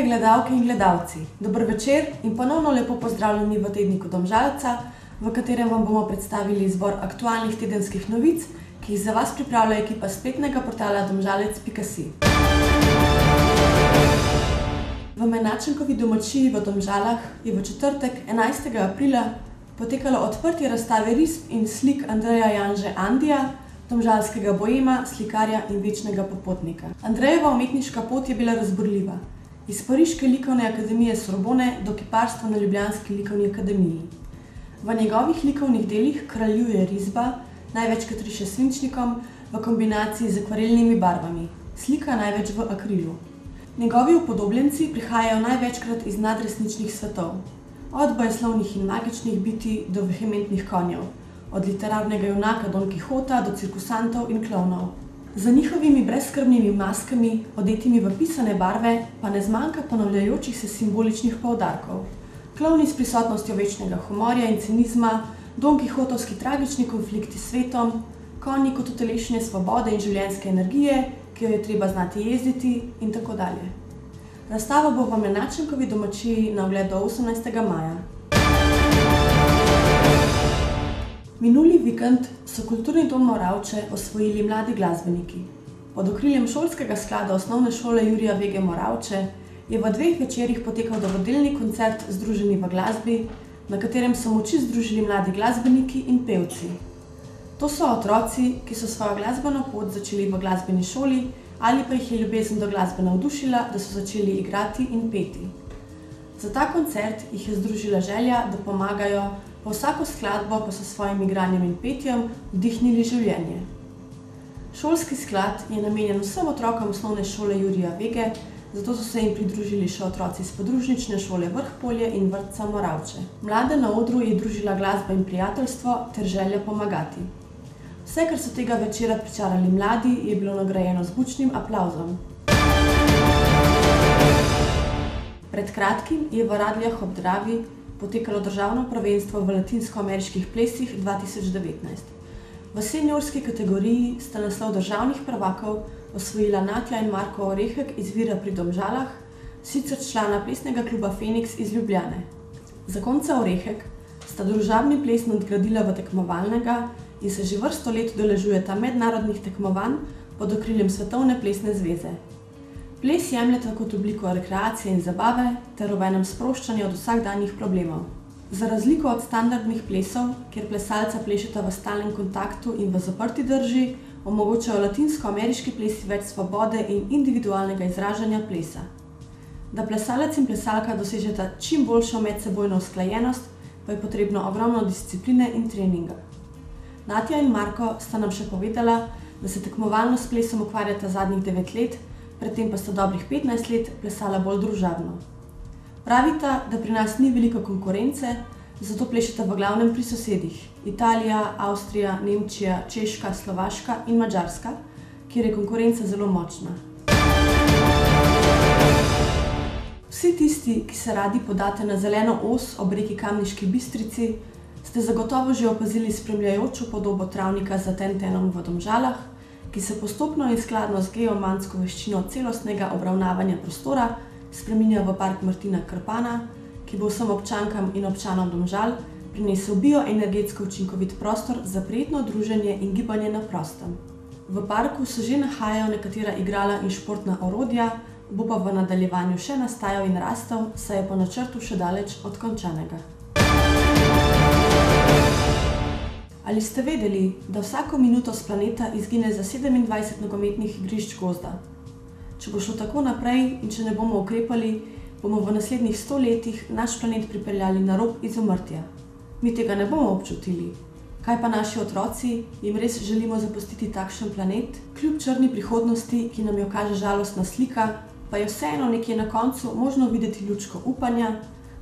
Drage gledalke in gledalci, dober večer in ponovno lepo pozdravljeni v tedniku Domžalca, v katerem vam bomo predstavili izbor aktualnih tedenskih novic, ki jih za vas pripravlja ekipa spletnega portala domžalec.si. V Menačenkovi domačiji v Domžalah je v četrtek, enajstega aprila, potekalo odprtje razstave risb in slik Andreja Janže Andija, domžalskega boema, slikarja in večnega popotnika. Andrejeva umetniška pot je bila razburljiva. Iz Pariške likovne akademije Sorbone do kiparstva na ljubljanski likovni akademiji. V njegovih likovnih delih kraljuje risba, največkrat riše s svinčnikom, v kombinaciji z akvarelnimi barvami, slika največ v akrilu. Njegovi upodobljenci prihajajo največkrat iz nadresničnih svetov. Od bojevslovnih in magičnih bitij do vehementnih konjev, od literarnega junaka Don Kihota do cirkusantov in klovnov. Za njihovimi brezskrbnimi maskami, odetimi v pisane barve, pa ne zmanjka ponavljajočih se simboličnih poudarkov. Klovni s prisotnostjo večnega humorja in cinizma, Don Kihotovski tragični konflikti s svetom, konji kot utelešenje svobode in življenjske energije, ki jo je treba znati jezditi, in tako dalje. Razstava bo v Menačenkovi domačiji na ogled do osemnajstega maja. Minuli vikend so Kulturni dom Moravče osvojili mladi glasbeniki. Pod okriljem Šolskega sklada Osnovne šole Jurija Vege Moravče je v dveh večerih potekal dobrodelni koncert Združeni v glasbi, na katerem so moči združili mladi glasbeniki in pevci. To so otroci, ki so svojo glasbeno pot začeli v glasbeni šoli ali pa jih je ljubezen do glasbe navdušila, da so začeli igrati in peti. Za ta koncert jih je združila želja, da pomagajo pa vsako skladbo pa so s svojim igranjem in petjem vdihnili življenje. Šolski sklad je namenjen vsem otrokom Osnovne šole Jurija Vege, zato so se jim pridružili še otroci s podružnične šole Vrhpolje in vrtca Moravče. Mlade na odru je družila glasba in prijateljstvo ter želja pomagati. Vse, kar so tega večera pričarali mladi, je bilo nagrajeno z bučnim aplavzom. Pred kratkim je v Radljah ob Dravi potekalo državno prvenstvo v latinskoameriških plesih dva tisoč devetnajst. V seniorski kategoriji sta naslov državnih prvakov osvojila Natja in Marko Orehek iz Vira pri Domžalah, sicer člana plesnega kluba Feniks iz Ljubljane. Zakonca Orehek sta družabni ples nadgradila v tekmovalnega in se že vrsto let udeležujeta mednarodnih tekmovanj pod okriljem Svetovne plesne zveze. Ples jemljeta kot obliko rekreacije in zabave ter obenem sproščanja od vsakdanjih problemov. Za razliko od standardnih plesov, kjer plesalca plešeta v stalnem kontaktu in v zaprti drži, omogočajo latinskoameriški plesi več svobode in individualnega izražanja plesa. Da plesalec in plesalka dosežeta čim boljšo medsebojno usklajenost, pa je potrebno ogromno discipline in treninga. Natja in Marko sta nam še povedala, da se tekmovalno s plesom ukvarjata zadnjih devet let, pred tem pa sta dobrih petnajst let plesala bolj družabno. Pravita, da pri nas ni veliko konkurence, zato plešeta v glavnem pri sosedih: Italija, Avstrija, Nemčija, Češka, Slovaška in Madžarska, kjer je konkurenca zelo močna. Vsi tisti, ki se radi podate na zeleno os ob reki Kamniški Bistrici, ste zagotovo že opazili spremljajočo podobo travnika za Tentenom v Domžalah, ki se postopno in skladno z geomantsko veščino celostnega obravnavanja prostora spreminja v park Martina Krpana, ki bo vsem občankam in občanom Domžal prinesel bioenergetsko učinkovit prostor za prijetno druženje in gibanje na prostem. V parku se že nahajajo nekatera igrala in športna orodja, bo pa v nadaljevanju še nastajal in rastel, saj je po načrtu še daleč od končanega. Ali ste vedeli, da vsako minuto s planeta izgine za sedemindvajset nogometnih igrišč gozda? Če bo šlo tako naprej in če ne bomo ukrepali, bomo v naslednjih sto letih naš planet pripeljali na rob izumrtja. Mi tega ne bomo občutili. Kaj pa naši otroci, jim res želimo zapustiti takšen planet? Kljub črni prihodnosti, ki nam jo kaže žalostna slika, pa je vseeno nekje na koncu možno videti lučko upanja,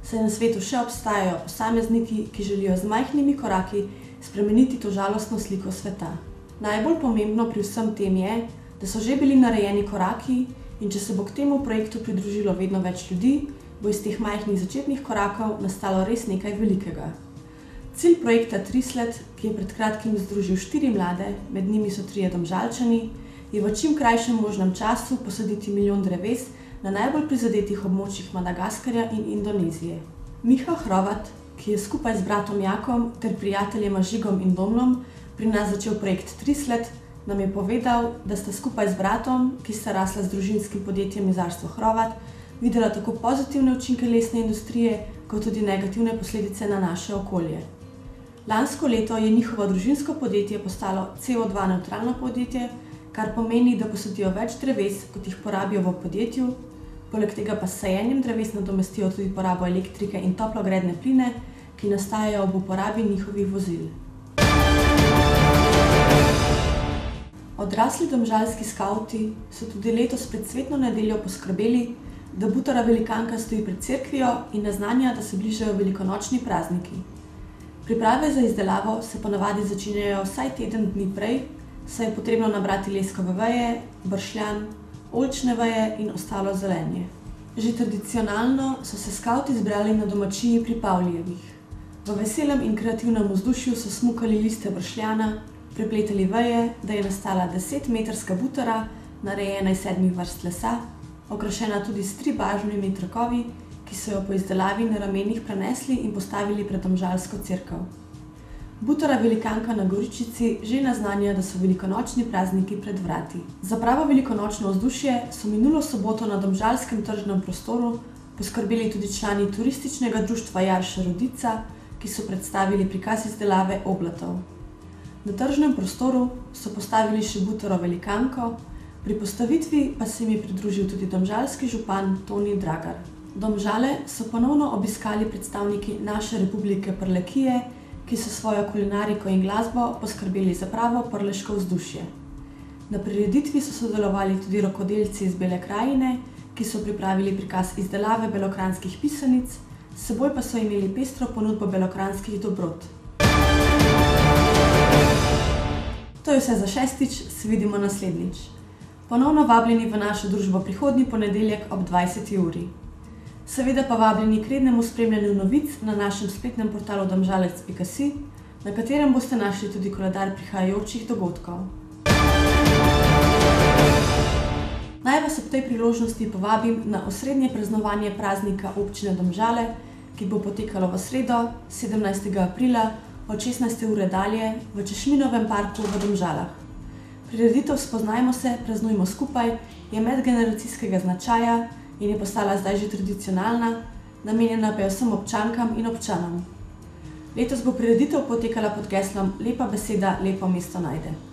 saj na svetu še obstajajo posamezniki, ki želijo z majhnimi koraki spremeniti to žalostno sliko sveta. Najbolj pomembno pri vsem tem je, da so že bili narejeni koraki, in če se bo k temu projektu pridružilo vedno več ljudi, bo iz teh majhnih začetnih korakov nastalo res nekaj velikega. Cilj projekta Trisled, ki je pred kratkim združil štiri mlade, med njimi so trije Domžalčani, je v čim krajšem možnem času posaditi milijon dreves na najbolj prizadetih območjih Madagaskarja in Indonezije. Miha Hrovat, ki je skupaj z bratom Jakom ter prijateljema Žigom in Domnom pri nas začel projekt Trislet, nam je povedal, da sta skupaj z bratom, ki sta rasla z družinskim podjetjem Izarstvo Hrovat, videla tako pozitivne učinke lesne industrije, kot tudi negativne posledice na naše okolje. Lansko leto je njihovo družinsko podjetje postalo CO2 neutralno podjetje, kar pomeni, da posadijo več dreves, kot jih porabijo v podjetju, poleg tega pa s sajenjem dreves nadomestijo tudi porabo elektrike in toplogredne pline, ki nastajajo ob uporabi njihovih vozil. Odrasli domžalski skavti so tudi letos pred cvetno nedeljo poskrbeli, da butara velikanka stoji pred cerkvijo in naznanja, da se bližajo velikonočni prazniki. Priprave za izdelavo se ponavadi začenjajo vsaj teden dni prej, saj je potrebno nabrati leskove veje, bršljan, oljčne veje in ostalo zelenje. Že tradicionalno so se skavti zbrali na domačiji pri Pavlijevih. V veselem in kreativnem vzdušju so smukali liste bršljana, prepletali veje, da je nastala desetmetrska butara, narejena iz sedmih vrst lesa, okrašena tudi s tribarvnimi trakovi, ki so jo po izdelavi na ramenih prenesli in postavili pred domžalsko cerkev. Butara velikanka na Goričici že naznanja, da so velikonočni prazniki pred vrati. Za pravo velikonočno vzdušje so minulo soboto na domžalskem tržnem prostoru poskrbeli tudi člani turističnega društva Jarša Rodica, ki so predstavili prikaz izdelave oblatov. Na tržnem prostoru so postavili še butaro velikanko, pri postavitvi pa se jim je pridružil tudi domžalski župan Toni Dragar. Domžale so ponovno obiskali predstavniki naše republike Prlekije, ki so svojo kulinariko in glasbo poskrbeli za pravo prleško vzdušje. Na prireditvi so sodelovali tudi rokodelci iz Bele krajine, ki so pripravili prikaz izdelave belokranjskih pisanic, s seboj pa so imeli pestro ponudbo belokranjskih dobrot. To je vse za šestič, se vidimo naslednjič. Ponovno vabljeni v našo družbo prihodnji ponedeljek ob dvajseti uri. Seveda pa vabljeni k rednemu spremljanju novic na našem spletnem portalu domžalec.si, na katerem boste našli tudi koledar prihajajočih dogodkov. Naj vas ob tej priložnosti povabim na osrednje praznovanje praznika občine Domžale, ki bo potekalo v sredo, sedemnajstega aprila od šestnajste ure dalje v Češminovem parku v Domžalah. Prireditev Spoznajmo se, praznujmo skupaj je medgeneracijskega značaja in je postala zdaj že tradicionalna, namenjena pa je vsem občankam in občanom. Letos bo prireditev potekala pod geslom Lepa beseda lepo mesto najde.